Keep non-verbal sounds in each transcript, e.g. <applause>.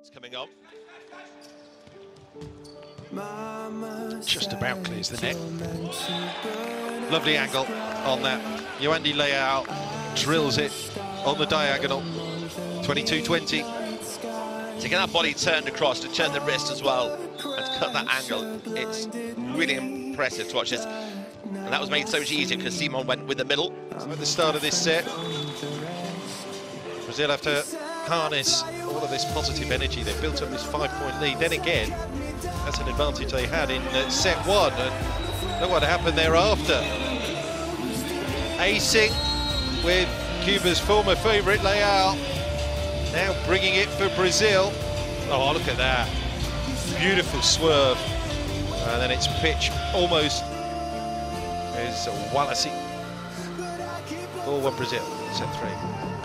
It's coming on. Just about clears the net. Lovely angle on that. Yoandy Leal drills it on the diagonal. 22-20. To get that body turned across, to turn the wrist as well, and cut that angle, it's really impressive to watch this. And that was made so much easier because Simon went with the middle. At the start of this set, Brazil have to harness all of this positive energy. They built up this five-point lead. Then again, that's an advantage they had in uh, set one. And look what happened thereafter. Acing with Cuba's former favourite Leal. Now bringing it for Brazil. Oh, look at that. Beautiful swerve. And then it's pitch almost is Wallacey. 4-1 Brazil, set three.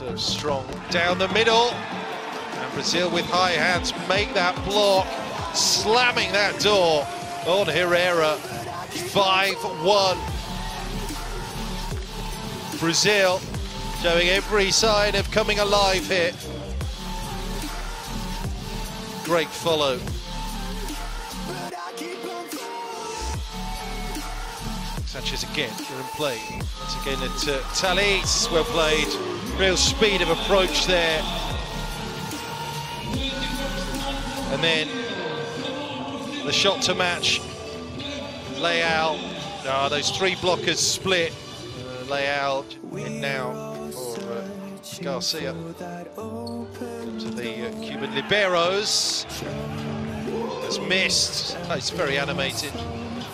So strong down the middle. And Brazil with high hands make that block, slamming that door on Herrera. 5-1. Brazil showing every sign of coming alive here. Great follow. Sanchez again, in play. Once again at uh, Thales, well played. Real speed of approach there. And then the shot to match. Leal. Oh, those three blockers split. Uh, in now for uh, Garcia. To the uh, Cuban liberos. Has missed. It's very animated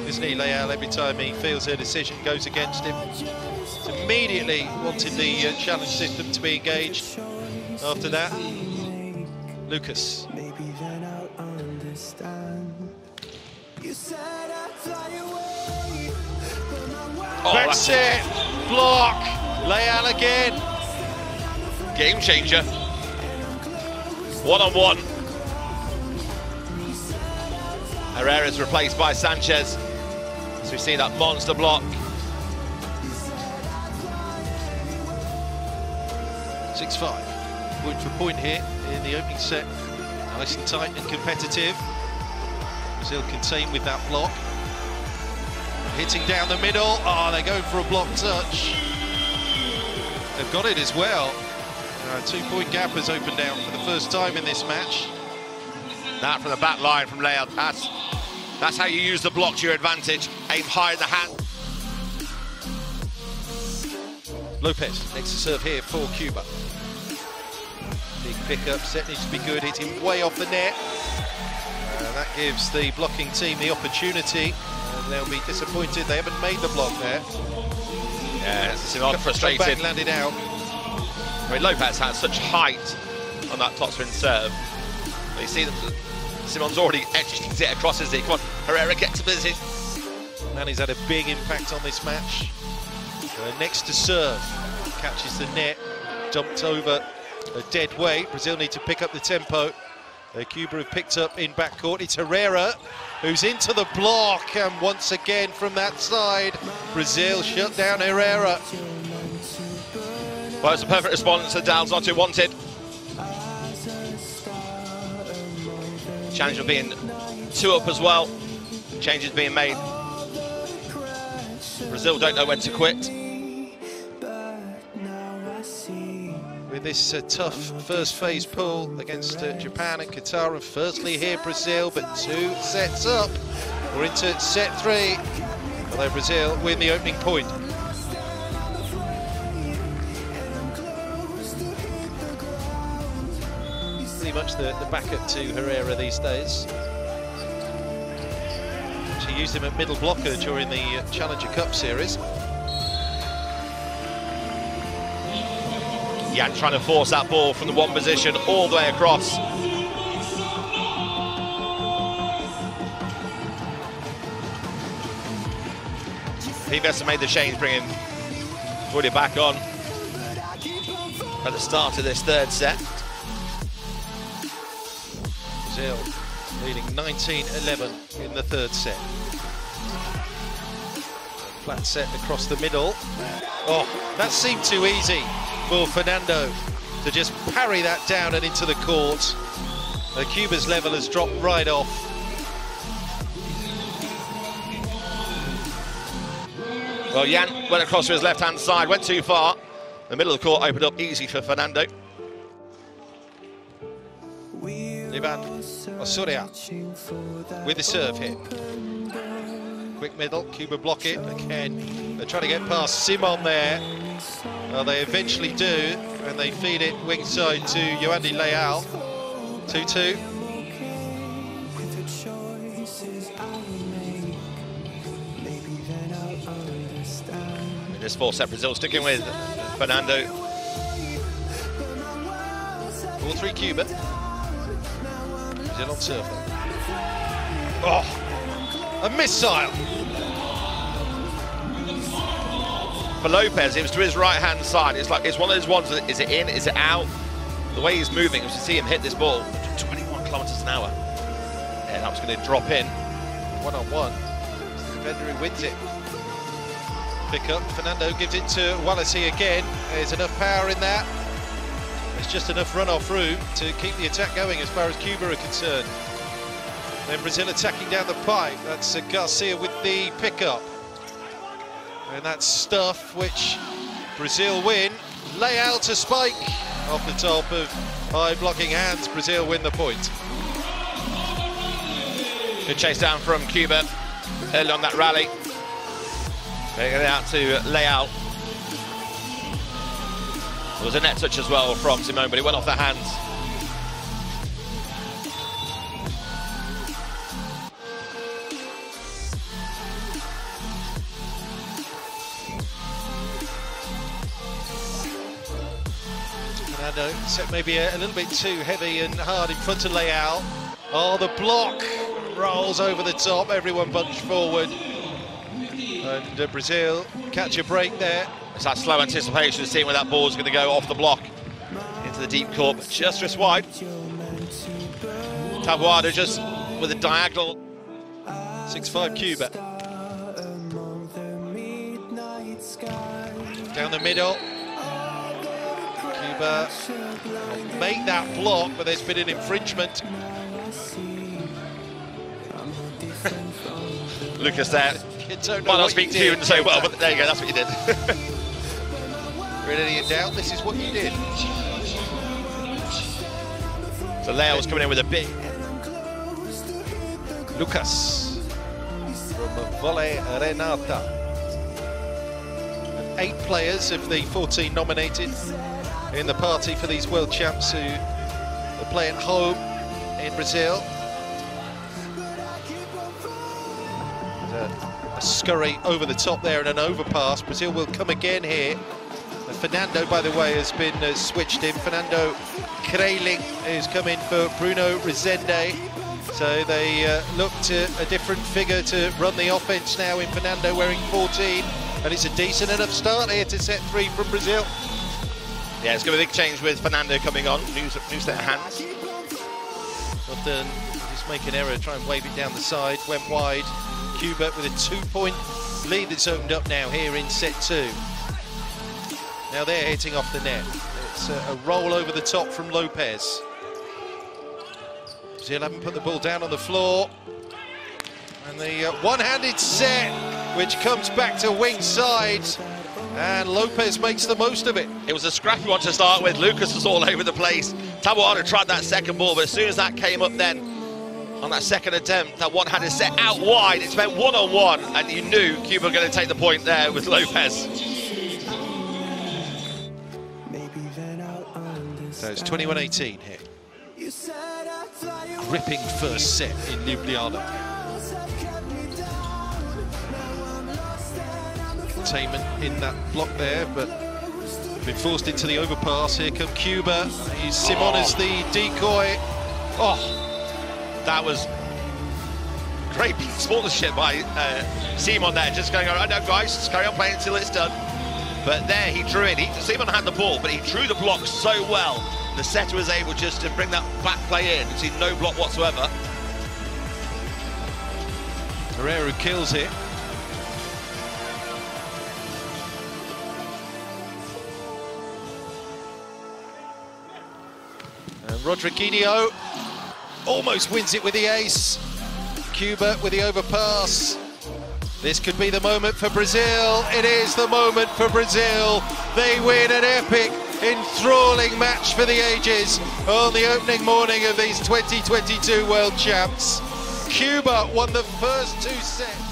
isn't he, Leal? Every time he feels a decision goes against him. He's immediately wanted the uh, challenge system to be engaged. After that, Lucas. maybe then i'll Oh, that's, it. Block. Leal again. Game changer. One on one. Herrera's replaced by Sanchez. We see that monster block. Six five. Point for point here in the opening set. Nice and tight and competitive. Brazil contained with that block. Hitting down the middle. Oh, they're going for a block touch. They've got it as well. Uh, two-point gap has opened out for the first time in this match. That from the back line from Leal. That's, that's how you use the block to your advantage. Aim high in the hand. Lopez next to serve here for Cuba. Big pickup, set needs to be good, hitting way off the net. And that gives the blocking team the opportunity. And they'll be disappointed they haven't made the block there. Yeah, it's Simon frustrated. Back, landed out. I mean, Lopez has such height on that topspin serve. You see that Simon's already edged it across his knee. Come on, Herrera, get to busy. Nani's had a big impact on this match. Uh, next to serve, catches the net, dumped over a dead weight. Brazil need to pick up the tempo. Uh, Cuba have picked up in backcourt. It's Herrera who's into the block, and once again from that side, Brazil shut down Herrera. Well, it's a perfect response to Dal Zotto wanted. Challenge of being two up as well. Changes being made. Brazil don't know when to quit. With this uh, tough first phase pool against uh, Japan and Qatar, and firstly here Brazil, but two sets up. We're into set three, although Brazil win the opening point. The, the backup to Herrera these days. She used him at middle blocker during the uh, Challenger Cup series. Yeah, trying to force that ball from the one position all the way across. Pivessa made the change, bringing Woody back on at the start of this third set. Brazil leading 19-11 in the third set. Flat set across the middle. Oh, that seemed too easy for Fernando. to just parry that down and into the court. Uh, Cuba's level has dropped right off. Well, Jan went across to his left-hand side, went too far. The middle of the court opened up easy for Fernando. Ivan Osoria with the serve hit. Quick middle, Cuba block it again. They're trying to get past Simon there. Well, they eventually do, and they feed it wing side to Yoandy Leal. 2-2. In this four set, Brazil sticking with Fernando. 4-3 Cuba. Brazil on serve though. Oh, a missile. For Lopez, it was to his right-hand side. It's like it's one of those ones is it in, is it out? The way he's moving, you should see him hit this ball 21 kilometers an hour. Yeah, that was going to drop in. One on one. Who wins it. Pick up. Fernando gives it to Wallacey again. There's enough power in that. There's just enough run-off room to keep the attack going as far as Cuba are concerned. Then Brazil attacking down the pipe. That's uh, Garcia with the pickup. And that's stuff which Brazil win. Lay out a spike off the top of high blocking hands. Brazil win the point. Good chase down from Cuba early on that rally. Taking it out to Leal. There was a net touch as well from Simone, but it went off the hands. Fernando set maybe a, a, little bit too heavy and hard in front of Leal. Oh, the block rolls over the top. Everyone bunched forward. And uh, Brazil catch a break there. It's that slow anticipation, of seeing where that ball is going to go off the block into the deep court, but just just wide. Taboada just with a diagonal. 6-5 Cuba. Down the middle. Cuba make that block, but there's been an infringement. <laughs> Lucas there. Might not speak to you and say, well, but there you go, that's what you did. <laughs> Really in doubt, this is what you did. So Leo's coming in with a big. Lucas from Volley Renata. And eight players of the 14 nominated in the party for these world champs who are playing home in Brazil. Scurry over the top there and an overpass. Brazil will come again here. And Fernando, by the way, has been uh, switched in. Fernando Kreling is coming for Bruno Rezende. So they uh, look to a different figure to run the offense now in Fernando wearing 14. And it's a decent enough start here to set three from Brazil. Yeah, it's going to be a big change with Fernando coming on. New, new set of hands. Often just make an error, try and wave it down the side. Went wide. Cuba with a two-point lead that's opened up now here in set two. Now they're hitting off the net. It's a, a roll over the top from Lopez. Brazil haven't put the ball down on the floor. And the uh, one-handed set, which comes back to wing side. And Lopez makes the most of it. It was a scrappy one to start with. Lucas was all over the place. Taboada tried that second ball, but as soon as that came up then, on that second attempt, that one-handed set out wide, it's meant one-on-one, -on -one, and you knew Cuba were going to take the point there with Lopez. So it's 21-18 here. Gripping first set in Ljubljana. Containment in that block there, but been forced into the overpass. Here come Cuba. He's Simon oh. as the decoy. Oh, that was great sportsmanship by uh, Simon there, just going, all right, no, guys, just carry on playing until it's done. But there he drew it. He, Simon had the ball, but he drew the block so well. The setter was able just to bring that back play in. You see no block whatsoever. Herrera kills it. And Rodriguinho almost wins it with the ace. Cuba with the overpass. This could be the moment for Brazil. It is the moment for Brazil. They win an epic, enthralling match for the ages on the opening morning of these 2022 World Champs. Cuba won the first two sets.